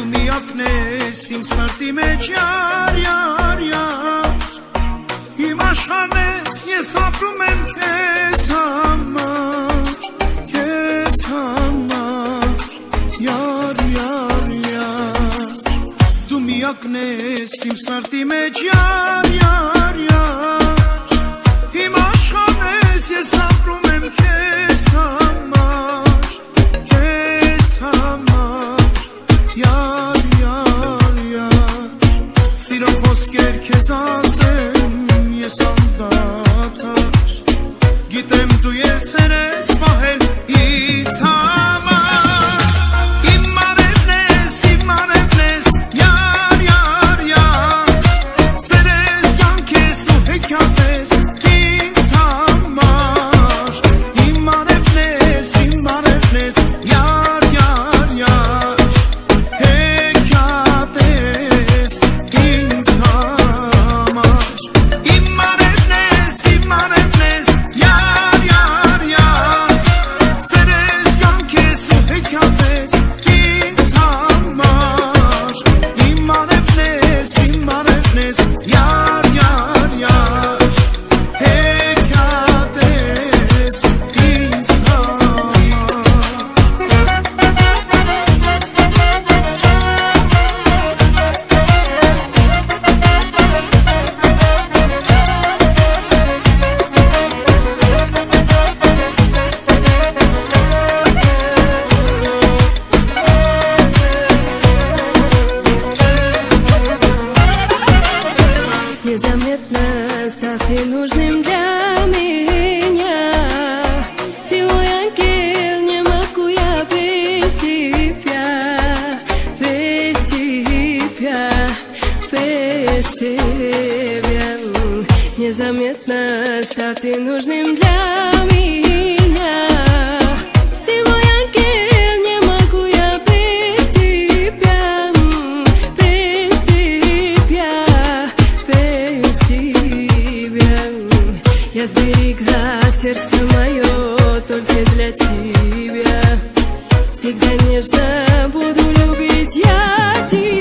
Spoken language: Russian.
դու միակն ես իմ սրտի մեջ յար յար յար իմ աշխարհն ես ես ապրում եմ քեզ համար քեզ համար յար յար յար դու միակն ես իմ սրտի մեջ յար յար Незаметно став ты нужным для меня? Ты мой ангел, не могу я без тебя Без тебя, без тебя. Незаметно став ты нужным для мое только для тебя. Всегда нежно буду любить я тебя